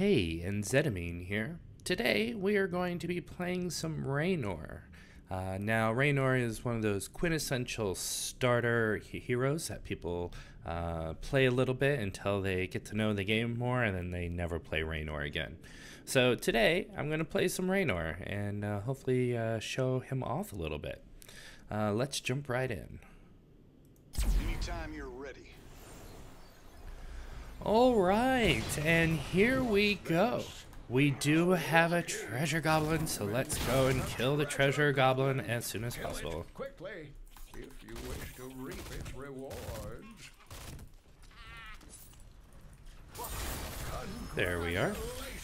Hey, NZedamine here. Today we are going to be playing some Raynor. Uh, now, Raynor is one of those quintessential starter heroes that people uh, play a little bit until they get to know the game more and then they never play Raynor again. So today I'm going to play some Raynor and uh, hopefully uh, show him off a little bit. Uh, let's jump right in. Anytime you're ready. All right, and here we go. We do have a treasure goblin, so let's go and kill the treasure goblin as soon as possible. quickly if you wish to reap its rewards. There we are.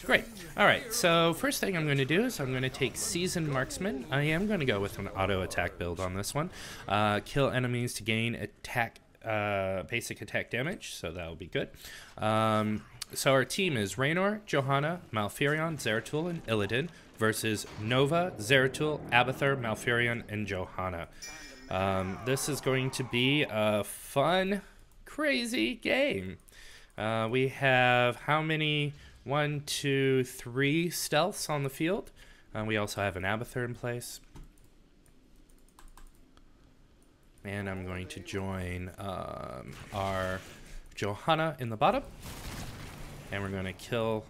Great. All right, so first thing I'm going to do is I'm going to take Seasoned Marksman. I am going to go with an auto attack build on this one. Uh, kill enemies to gain attack uh, basic attack damage, so that'll be good. Um, so our team is Raynor, Johanna, Malfurion, Zeratul, and Illidan versus Nova, Zeratul, Abathur, Malfurion, and Johanna. Um, this is going to be a fun, crazy game. Uh, we have how many? One, two, three stealths on the field. Uh, we also have an Abathur in place. And I'm going to join um, our Johanna in the bottom. And we're going to kill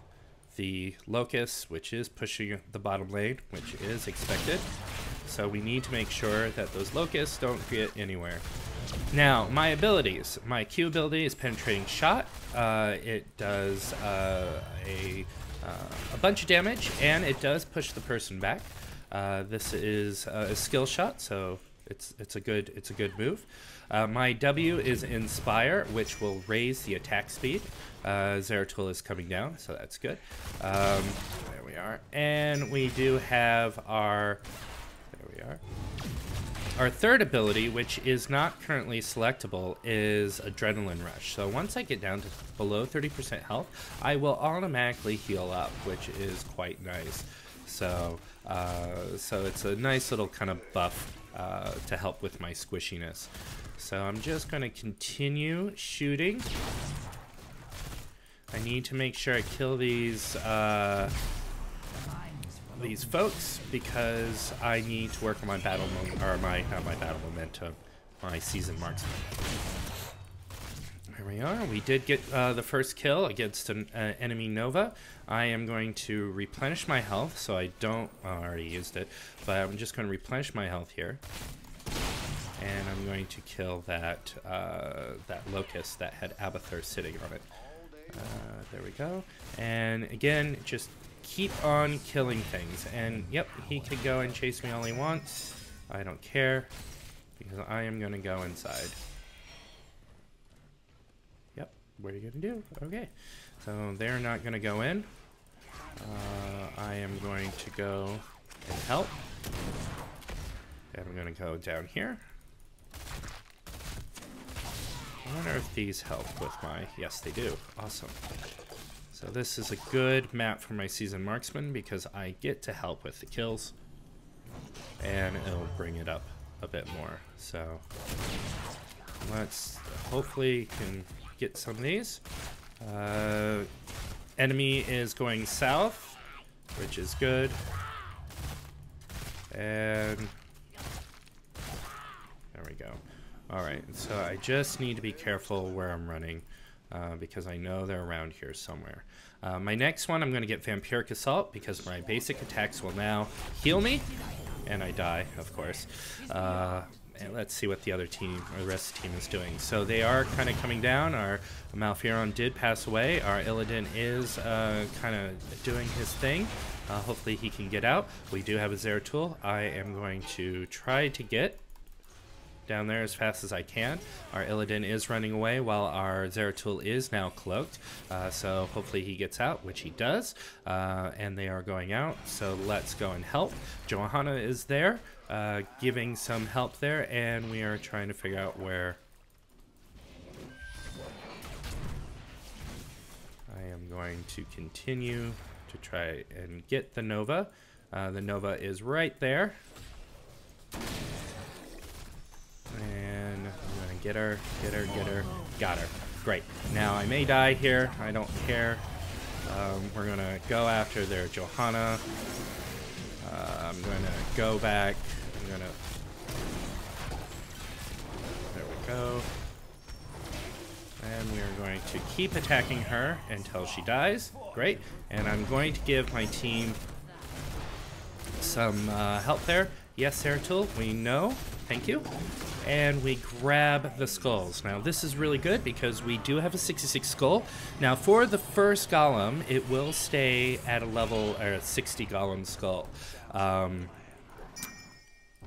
the Locust, which is pushing the bottom lane, which is expected. So we need to make sure that those Locusts don't get anywhere. Now, my abilities. My Q ability is Penetrating Shot. Uh, it does uh, a, uh, a bunch of damage, and it does push the person back. Uh, this is a skill shot, so it's it's a good it's a good move. Uh, my W is Inspire, which will raise the attack speed. Uh, Zeratul is coming down, so that's good. Um, there we are, and we do have our there we are. Our third ability, which is not currently selectable, is Adrenaline Rush. So once I get down to below 30% health, I will automatically heal up, which is quite nice. So, uh, so it's a nice little kind of buff uh, to help with my squishiness. So I'm just going to continue shooting. I need to make sure I kill these uh, these folks because I need to work on my battle or my, not my battle momentum, my season marksman. We are. We did get uh, the first kill against an uh, enemy Nova. I am going to replenish my health, so I don't, oh, I already used it, but I'm just going to replenish my health here. And I'm going to kill that, uh, that Locust that had Abathur sitting on it. Uh, there we go. And again, just keep on killing things. And yep, he could go and chase me all he wants. I don't care because I am going to go inside. What are you to do? Okay, so they're not to go in. Uh, I am going to go and help. I'm to go down here. I wonder if these help with my... Yes, they do. Awesome. So this is a good map for my season marksman because I get to help with the kills and it'll bring it up a bit more. So let's hopefully can get some of these. Uh, enemy is going south, which is good. And there we go. All right, so I just need to be careful where I'm running uh, because I know they're around here somewhere. Uh, my next one, I'm going to get Vampiric Assault because my basic attacks will now heal me, and I die, of course. Uh, and let's see what the other team, or the rest of the team is doing. So they are kind of coming down. Our Malfurion did pass away. Our Illidan is uh, kind of doing his thing. Uh, hopefully he can get out. We do have a Zeratul. I am going to try to get down there as fast as I can. Our Illidan is running away while our Zeratul is now cloaked. Uh, so hopefully he gets out, which he does. Uh, and they are going out. So let's go and help. Johanna is there, uh, giving some help there. And we are trying to figure out where... I am going to continue to try and get the Nova. Uh, the Nova is right there. And I'm gonna get her, get her, get her. Got her. Great. Now I may die here. I don't care. Um, we're to go after their Johanna. Uh, I'm going to go back. I'm going to... There we go. And we are going to keep attacking her until she dies. Great. And I'm going to give my team some uh, help there. Yes, Zeratul, we know. Thank you. And we grab the skulls. Now, this is really good because we do have a 66 skull. Now, for the first golem, it will stay at a level, or a 60 golem skull. Um,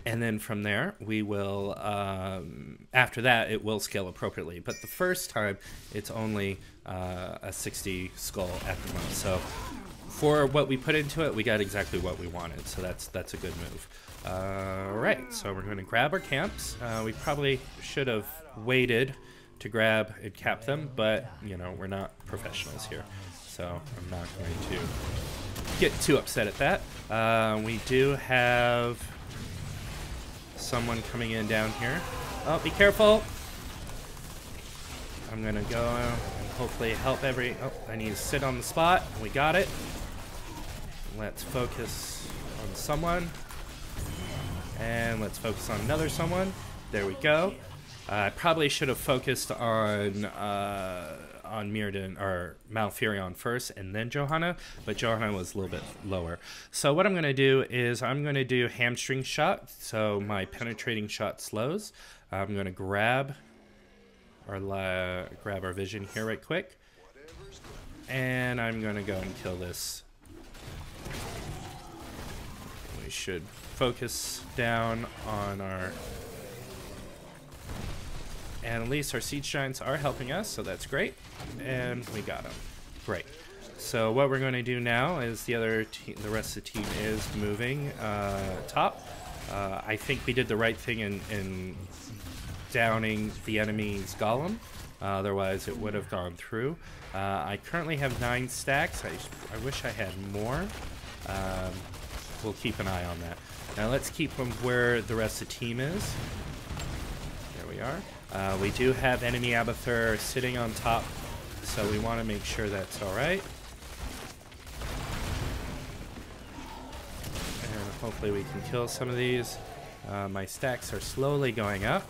and then from there, we will, um, after that, it will scale appropriately. But the first time, it's only uh, a 60 skull at the most. So for what we put into it, we got exactly what we wanted. So that's that's a good move. All right, so we're going to grab our camps. Uh, we probably should have waited to grab and cap them, but you know we're not professionals here, so I'm not going to get too upset at that. Uh, we do have someone coming in down here. Oh, be careful! I'm gonna go and hopefully help every. Oh, I need to sit on the spot. We got it. Let's focus on someone. And let's focus on another someone. There we go. I probably should have focused on uh, on Mirrodin or Malfurion first and then Johanna, but Johanna was a little bit lower. So what I'm going to do is I'm going to do hamstring shot, so my penetrating shot slows. I'm going to grab our la- grab our vision here right quick, and I'm going to go and kill this. We should focus down on our and at least our siege giants are helping us so that's great. And we got them great. So what we're going to do now is the other team the rest of the team is moving uh, top. Uh, I think we did the right thing in, in downing the enemy's golem. Uh, otherwise it would have gone through. Uh, I currently have nine stacks. I, I wish I had more. Um, we'll keep an eye on that. Now let's keep them where the rest of the team is. There we are. Uh, we do have enemy Abathur sitting on top, so we want to make sure that's alright. And hopefully we can kill some of these. Uh, my stacks are slowly going up,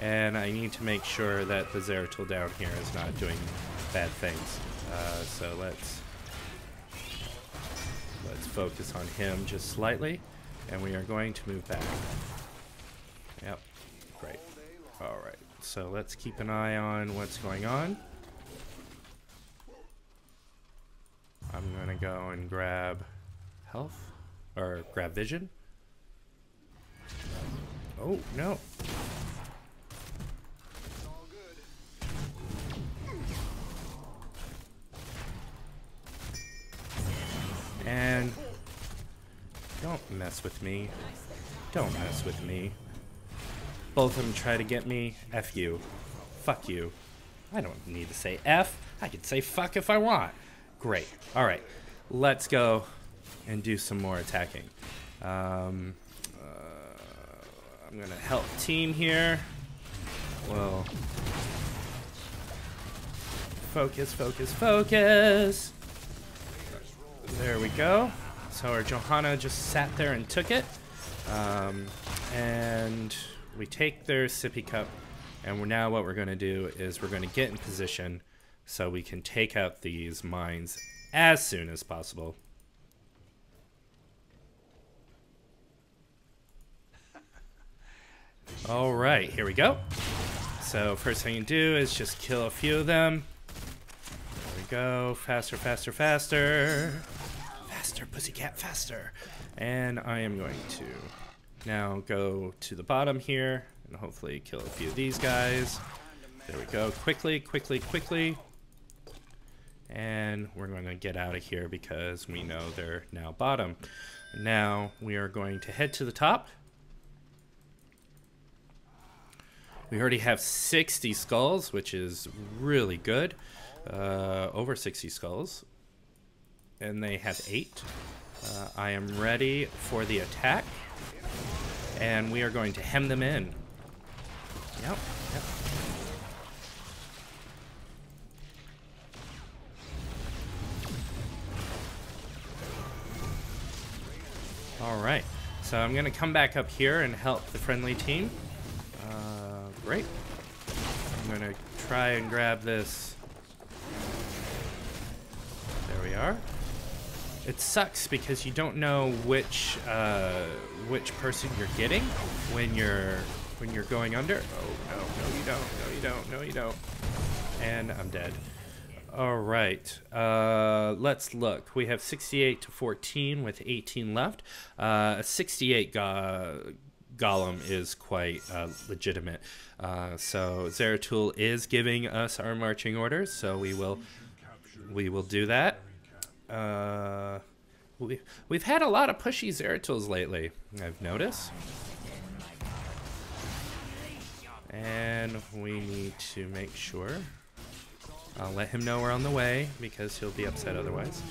and I need to make sure that the Zeratul down here is not doing bad things. Uh, so let's let's focus on him just slightly. And we are going to move back. Yep. Alright. So let's keep an eye on what's going on. I'm to go and grab health. Or grab vision. Oh, no. And don't mess with me. Don't mess with me. Both of them try to get me. F you. Fuck you. I don't need to say F. I can say fuck if I want. Great. Alright. Let's go and do some more attacking. Um, uh, I'm going to help team here. Well, focus, focus, focus. There we go. So our Johanna just sat there and took it. Um, and we take their sippy cup. And we're now what we're going to do is we're going to get in position so we can take out these mines as soon as possible. All right, here we go. So first thing you do is just kill a few of them. There we go. Faster, faster, faster. Faster, pussycat, faster. And I am going to now go to the bottom here and hopefully kill a few of these guys. There we go. Quickly, quickly, quickly. And we're going to get out of here because we know they're now bottom. Now we are going to head to the top. We already have 60 skulls, which is really good. Uh, over 60 skulls and they have eight. Uh, I am ready for the attack, and we are going to hem them in. Yep, yep. Alright, so I'm going to come back up here and help the friendly team. Uh, great. I'm going to try and grab this. There we are. It sucks because you don't know which uh, which person you're getting when you're when you're going under. Oh no, no you don't, no you don't, no you don't. And I'm dead. All right, uh, let's look. We have 68 to 14 with 18 left. Uh, a 68 go golem is quite uh, legitimate. Uh, so Zeratul is giving us our marching orders, so we will we will do that. Uh, we, we've had a lot of pushy Zeratuls lately, I've noticed. And we need to make sure. I'll let him know we're on the way because he'll be upset otherwise.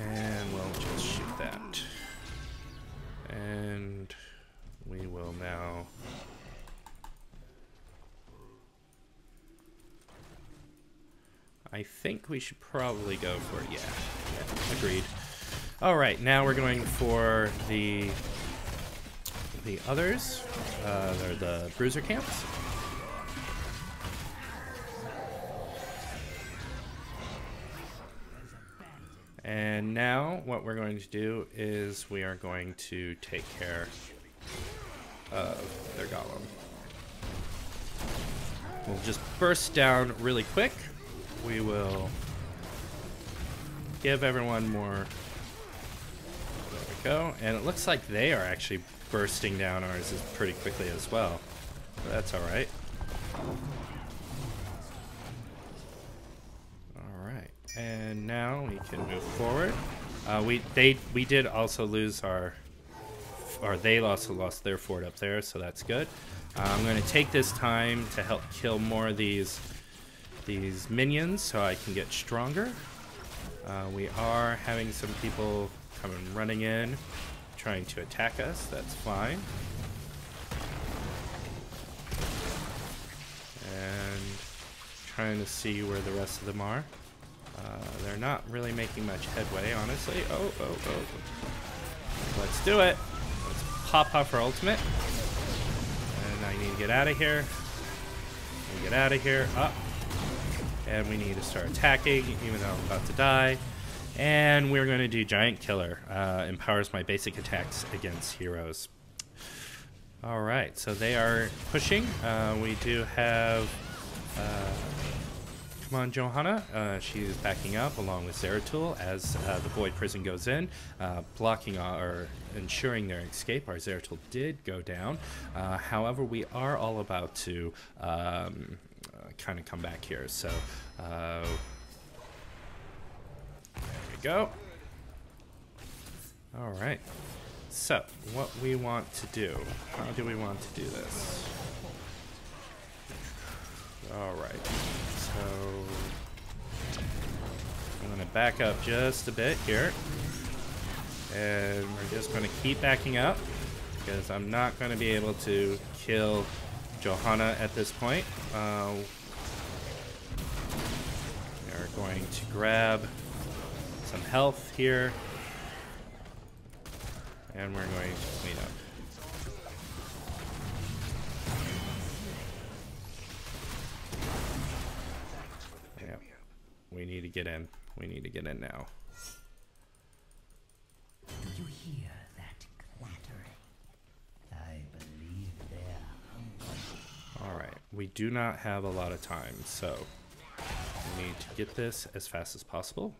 And we'll just shoot that. And we will now I think we should probably go for it. Yeah, yeah agreed. All right, now we're going for the the others. Uh, the bruiser camps. And now what we're going to do is we are going to take care of their golem. We'll just burst down really quick we will give everyone more. There we go. And it looks like they are actually bursting down ours pretty quickly as well. But that's all right. All right. And now we can move forward. Uh, we they we did also lose our, or they also lost their fort up there, so that's good. Uh, I'm going to take this time to help kill more of these these minions so I can get stronger. Uh, we are having some people coming running in, trying to attack us. That's fine. And trying to see where the rest of them are. Uh, they're not really making much headway, honestly. Oh, oh, oh. Let's do it. Let's pop off our ultimate. And I need to get out of here. Get out of here. Up. Oh and we need to start attacking, even though I'm about to die. And we're going to do Giant Killer. Uh, empowers my basic attacks against heroes. All right, so they are pushing. Uh, we do have... Uh, come on, Johanna. Uh, she's backing up along with Zeratul as uh, the Void Prison goes in, uh, blocking or ensuring their escape. Our Zeratul did go down. however, we are all about to um, kind of come back here. So uh, there we go. All right. So what we want to do, how do we want to do this? All right. So I'm going to back up just a bit here. And we're just going to keep backing up because I'm not going to be able to kill Johanna at this point. Uh, going to grab some health here. And we're going to clean up. Yeah. We need to get in. We need to get in now. Do you hear that clattering? I believe they're Alright. We do not have a lot of time, so need to get this as fast as possible.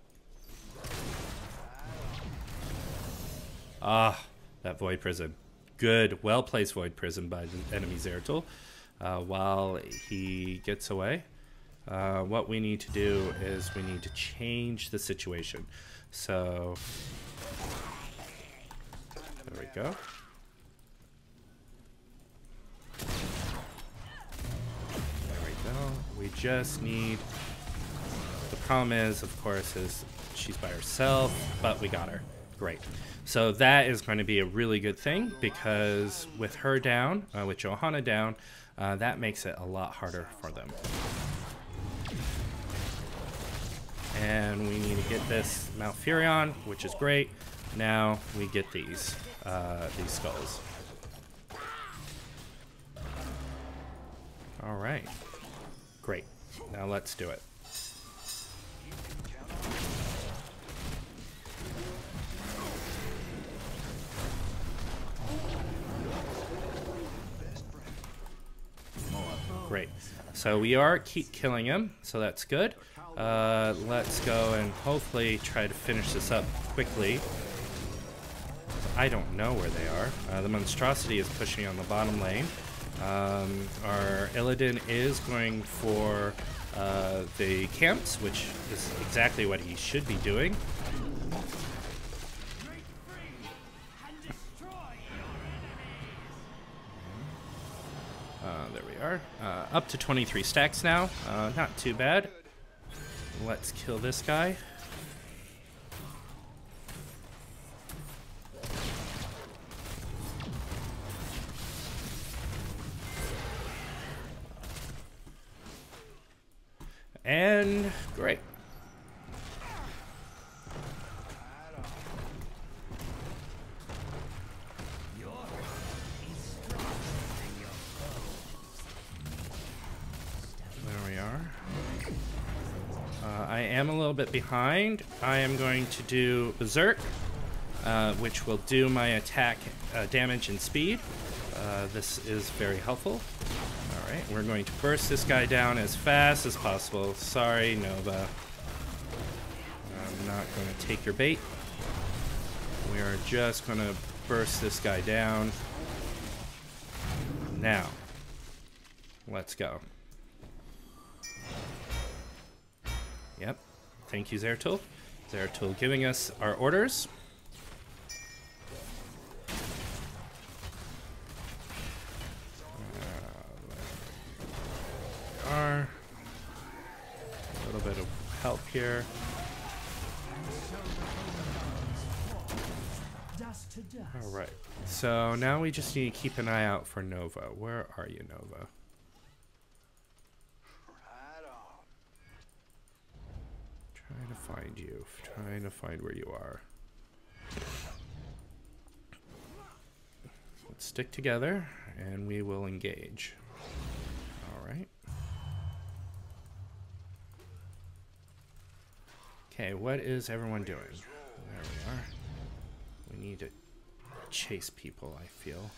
Ah, that Void Prison. Good, well-placed Void Prison by the enemy Zeratul. Uh, while he gets away, uh, what we need to do is we need to change the situation. So, there we go. There we go. We just need the problem is, of course, is she's by herself, but we got her. Great. So that is going to be a really good thing because with her down, uh, with Johanna down, uh, that makes it a lot harder for them. And we need to get this Malfurion, which is great. Now we get these, uh, these skulls. All right. Great. Now let's do it. Great. So we are keep killing him, so that's good. Uh, let's go and hopefully try to finish this up quickly. I don't know where they are. Uh, the monstrosity is pushing on the bottom lane. Um, our Illidan is going for uh, the camps, which is exactly what he should be doing. Up to 23 stacks now. Uh, not too bad. Let's kill this guy. And great. Am a little bit behind. I am going to do Berserk, uh, which will do my attack uh, damage and speed. Uh, this is very helpful. Alright, we're going to burst this guy down as fast as possible. Sorry, Nova. I'm not going to take your bait. We are just going to burst this guy down. Now, let's go. Yep. Thank you, Zeratul. Zeratul giving us our orders. Uh, are. A little bit of help here. All right. So now we just need to keep an eye out for Nova. Where are you, Nova? Right on. Trying to find you. Trying to find where you are. Let's stick together and we will engage. All right. Okay, what is everyone doing? There we are. We need to chase people, I feel.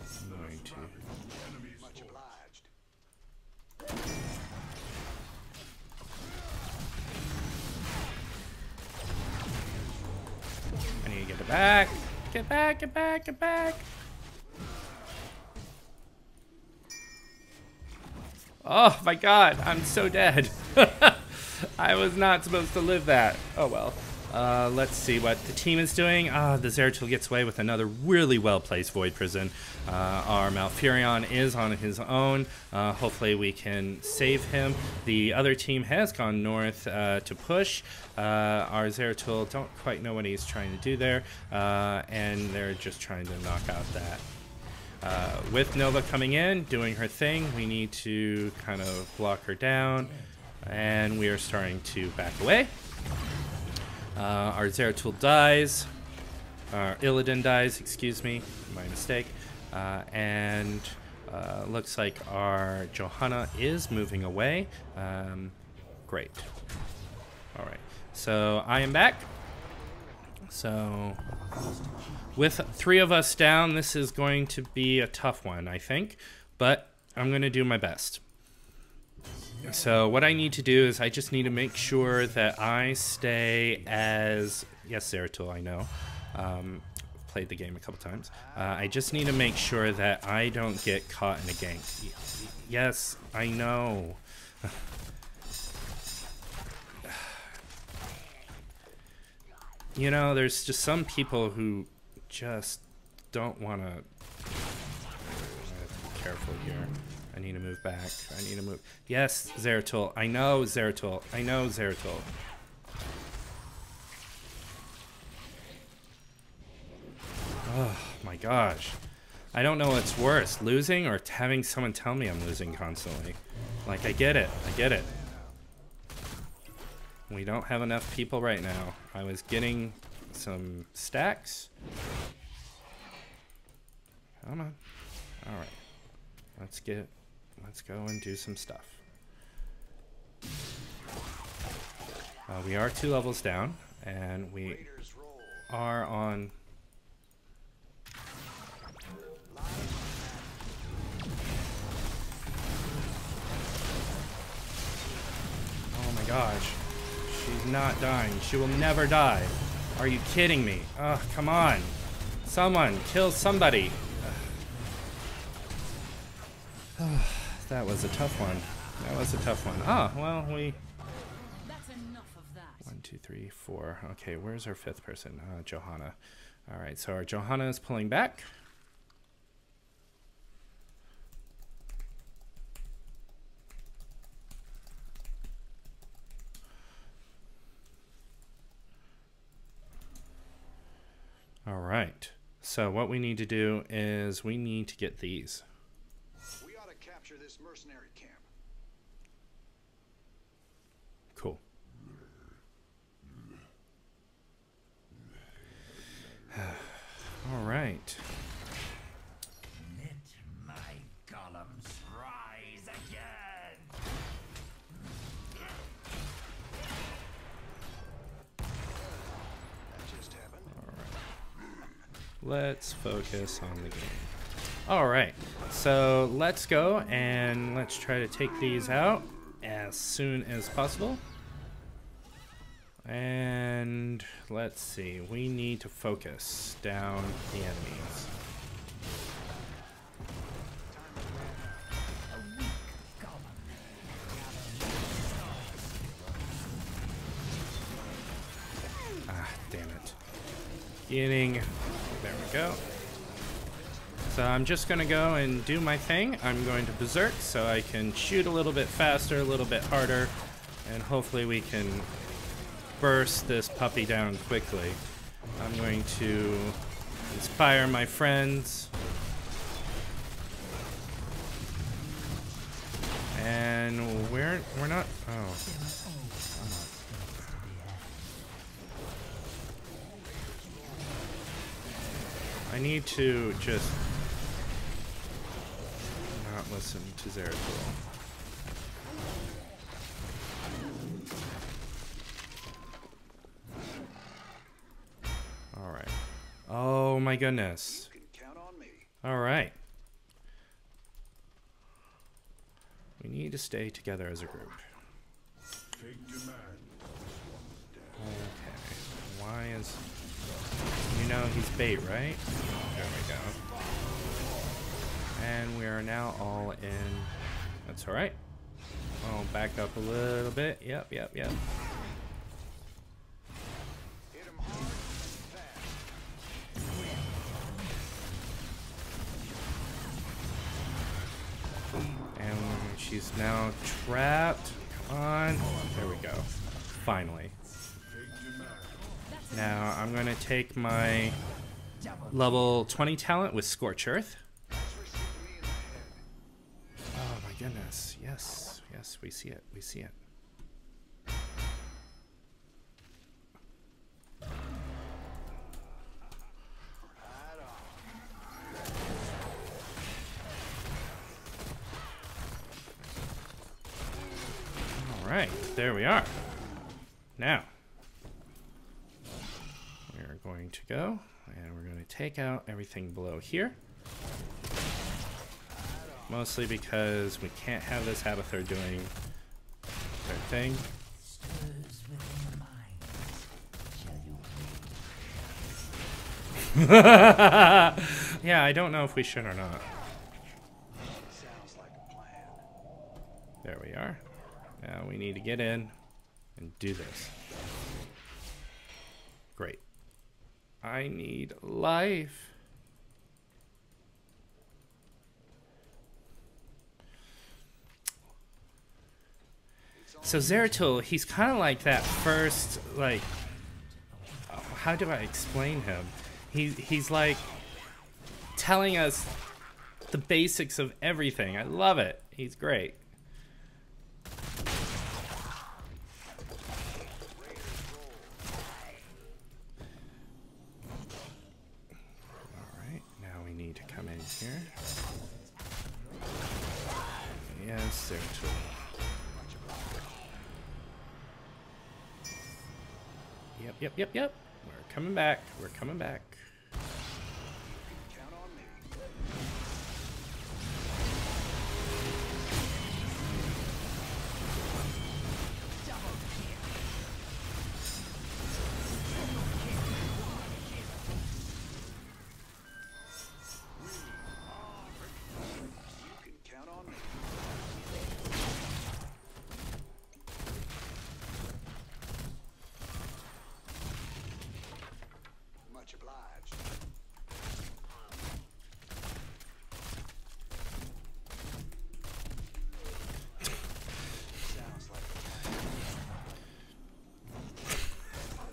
I'm going to. I need to get it back. Get back, get back, get back. Oh my god, I'm so dead. I was not supposed to live that. Oh well. Uh, let's see what the team is doing. Ah, the Zeratul gets away with another really well placed Void Prison. Uh, our Malfurion is on his own. Uh, hopefully, we can save him. The other team has gone north uh, to push. Uh, our Zeratul don't quite know what he's trying to do there, uh, and they're just trying to knock out that. With Nova coming in, doing her thing, we need to kind of block her down, and we are starting to back away. Uh, our Zeratul dies. Our Illidan dies, excuse me, my mistake. Uh, and uh, looks like our Johanna is moving away. Um, great. All right. So I am back. So with three of us down, this is going to be a tough one, I think. But I'm going to do my best. So what I need to do is I just need to make sure that I stay as yes, Zeratul, I know. Um, played the game a couple times. Uh, I just need to make sure that I don't get caught in a gank. Yes, I know. you know, there's just some people who just don't want to. Be careful here. I need to move back. I need to move. Yes, Zeratul. I know Zeratul. I know Zeratul. Oh my gosh. I don't know what's worse, losing or having someone tell me I'm losing constantly. Like, I get it. I get it. We don't have enough people right now. I was getting some stacks. Come on. All right. Let's get, let's go and do some stuff. Uh, we are two levels down, and we are on. Oh my gosh. She's not dying. She will never die. Are you kidding me? Ugh, come on. Someone, kill somebody. Ugh. that was a tough one. That was a tough one. Ah, well, we That's enough of that. one, two, three, four. Okay, where's our fifth person? Uh, Johanna. All right, so our Johanna is pulling back. All right. So what we need to do is we need to get these. This mercenary camp. Cool. All right. Let my golems rise again. That just happened. Let's focus on the game. All right, so let's go and let's try to take these out as soon as possible. And let's see, we need to focus down the enemies. Ah, damn it. Getting. There we go. So I'm just gonna go and do my thing. I'm going to berserk so I can shoot a little bit faster, a little bit harder, and hopefully we can burst this puppy down quickly. I'm going to inspire my friends. And we're we're not oh I need to just not listen to Zeratul. All right. Oh my goodness. You can count on me. All right. We need to stay together as a group. Okay. Why is you know he's bait, right? There we go. And we are now all in. That's all right. Oh, back up a little bit. Yep, yep, yep. And she's now trapped. On. There we go. Finally. Now I'm going to take my level 20 talent with Scorch Earth. Goodness. Yes. Yes, we see it. We see it. All right. There we are. Now, we're going to go and we're going to take out everything below here. Mostly because we can't have this Abathur doing their thing. Yeah, I don't know if we should or not. There we are. Now we need to get in and do this. Great. I need life. So Zeratul, he's kind of like that first, like, how do I explain him? He, he's like telling us the basics of everything. I love it. He's great. Yep, yep, yep. We're coming back. We're coming back.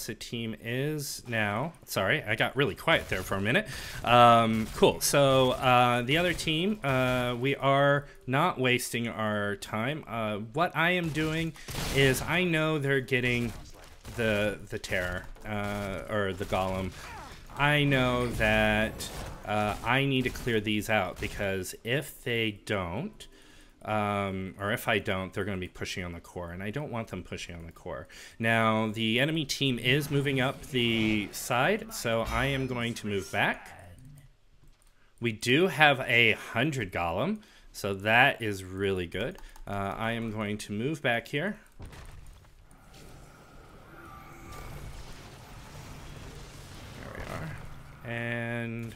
of the team is now. Sorry, I got really quiet there for a minute. Um, cool. So uh, the other team, uh, we are not wasting our time. Uh, what I am doing is I know they're getting the the terror uh, or the golem. I know that uh, I need to clear these out because if they don't, um, or if I don't, they're going to be pushing on the core, and I don't want them pushing on the core. Now, the enemy team is moving up the side, so I am going to move back. We do have a hundred golem, so that is really good. Uh, I am going to move back here. There we are, and.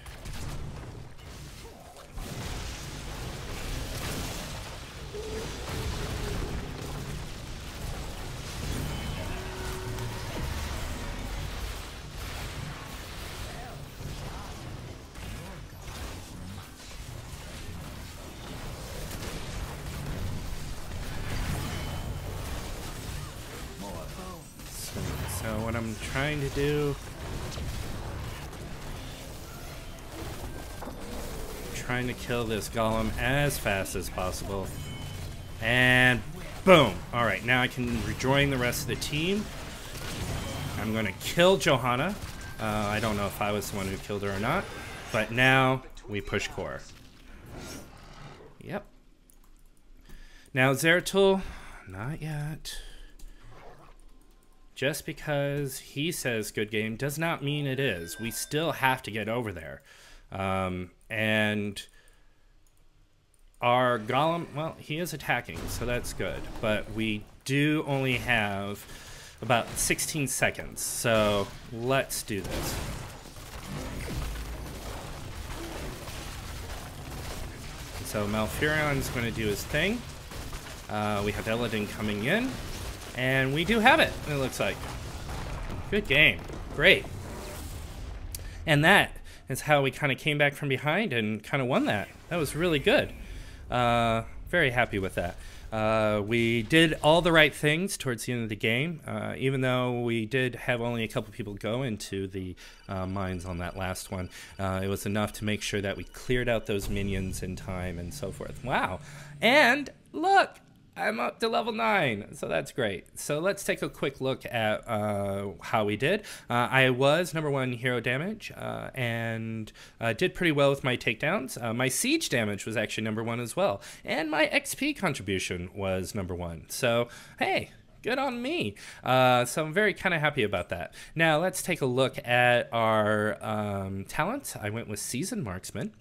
To do trying to kill this golem as fast as possible. And boom. All right, now I can rejoin the rest of the team. I'm going to kill Johanna. Uh, I don't know if I was the one who killed her or not, but now we push core. Yep. Now Zeratul, not yet. Just because he says good game does not mean it is. We still have to get over there. Um, and our golem, well, he is attacking, so that's good. But we do only have about 16 seconds, so let's do this. So Malfurion's going to do his thing. Uh, we have Illidan coming in, and we do have it. It looks like good game, great. And that is how we kind of came back from behind and kind of won that. That was really good. Uh, very happy with that. Uh, we did all the right things towards the end of the game, uh, even though we did have only a couple people go into the uh, mines on that last one. Uh, it was enough to make sure that we cleared out those minions in time and so forth. Wow. And look, I'm up to level 9, so that's great. So let's take a quick look at uh, how we did. Uh, I was number one hero damage uh, and uh, did pretty well with my takedowns. Uh, my siege damage was actually number one as well, and my XP contribution was number one. So, hey, good on me. Uh, so I'm very kind of happy about that. Now let's take a look at our um, talents. I went with Seasoned Marksman.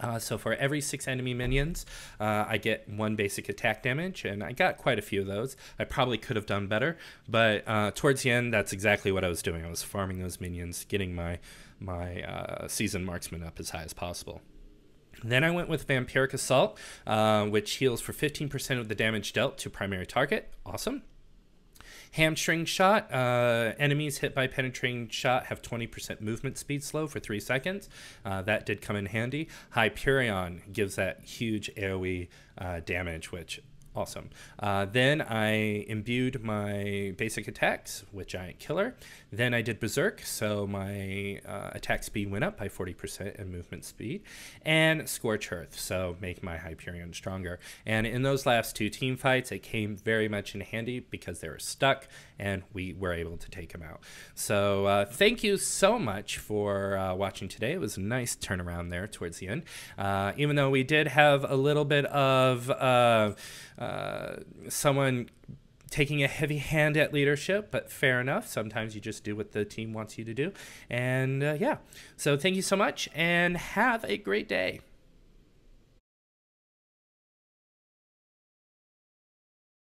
Uh, so for every six enemy minions, uh, I get one basic attack damage, and I got quite a few of those. I probably could have done better, but uh, towards the end, that's exactly what I was doing. I was farming those minions, getting my my uh, seasoned marksman up as high as possible. Then I went with Vampiric Assault, uh, which heals for 15% of the damage dealt to primary target. Awesome. Hamstring shot. Uh, enemies hit by penetrating shot have 20% movement speed slow for three seconds. Uh, that did come in handy. Hyperion gives that huge AoE uh, damage, which Awesome. Uh, then I imbued my basic attacks with Giant Killer. Then I did Berserk, so my uh, attack speed went up by 40% and movement speed. And Scorch Earth, so make my Hyperion stronger. And in those last two team fights, it came very much in handy because they were stuck and we were able to take him out. So uh, thank you so much for uh, watching today. It was a nice turnaround there towards the end. Uh, even though we did have a little bit of uh, uh, someone taking a heavy hand at leadership, but fair enough. Sometimes you just do what the team wants you to do. And uh, yeah, so thank you so much and have a great day.